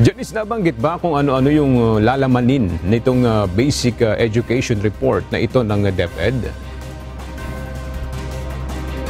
Janice, nabanggit ba kung ano-ano yung uh, lalamanin nitong uh, basic uh, education report na ito ng DepEd?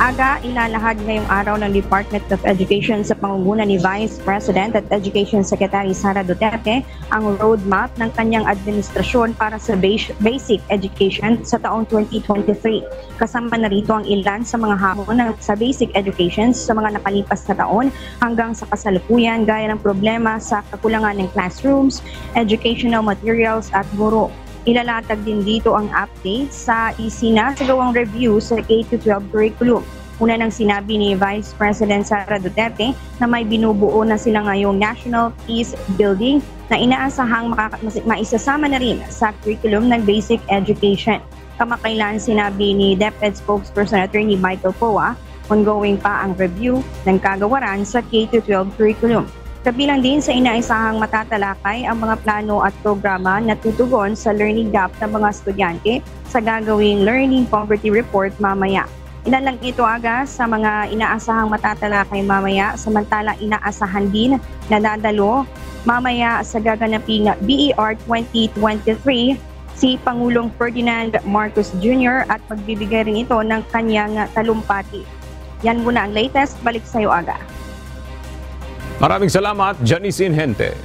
Aga, ilalahad ngayong araw ng Department of Education sa pangunguna ni Vice President at Education Secretary Sara Duterte ang roadmap ng kanyang administrasyon para sa basic education sa taong 2023. Kasama na rito ang ilan sa mga hamon ng, sa basic education sa mga nakalipas na taon hanggang sa kasalukuyan gaya ng problema sa kakulangan ng classrooms, educational materials at guro. Ilalatag din dito ang update sa isinasagawang review sa K-12 curriculum. Una nang sinabi ni Vice President Sara Duterte na may binubuo na sila ngayong National Peace Building na inaasahang maisasama na rin sa curriculum ng basic education. Kamakailan sinabi ni DepEd spokesperson Attorney Michael Poa, ongoing pa ang review ng kagawaran sa K-12 curriculum. Kabilang din sa inaisahang matatalakay ang mga plano at programa na tutugon sa learning gap ng mga estudyante sa gagawing Learning Poverty Report mamaya. Ilan lang ito aga sa mga inaasahang matatalakay mamaya samantala inaasahan din na dadalo mamaya sa gaganaping BER 2023 si Pangulong Ferdinand Marcos Jr. at magbibigay rin ito ng kanyang talumpati. Yan muna ang latest. Balik sa iyo aga. Maraming salamat, Janice Inhente.